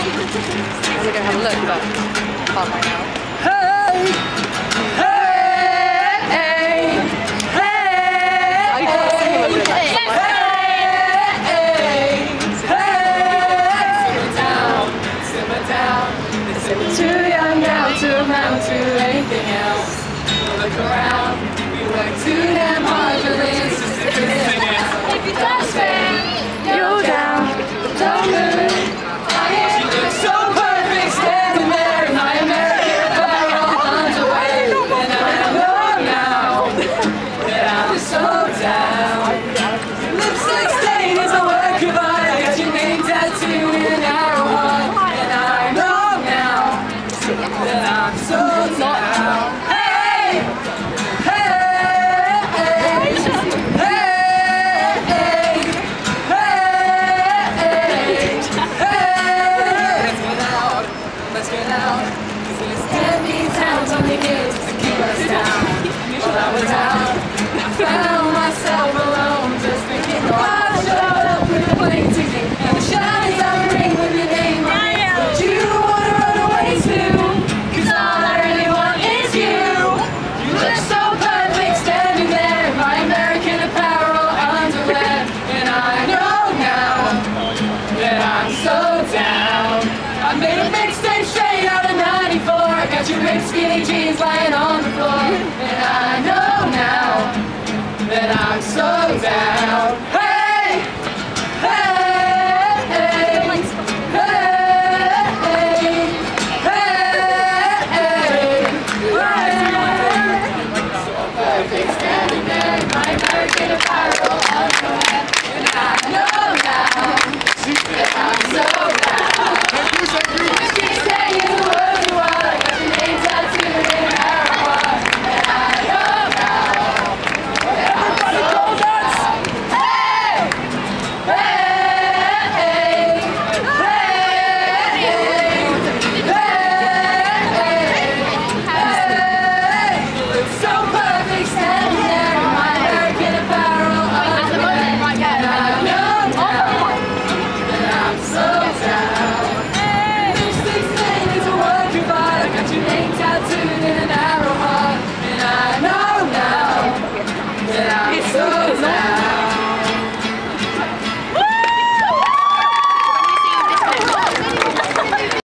I was gonna have a look, but can't right now. Hey! Hey! Hey! I can't sing a. Too young now to amount to anything else. Look around, we work too damn hard for this. let's get out. now. Cause it's 10 times on the hill. jeans lying on the floor.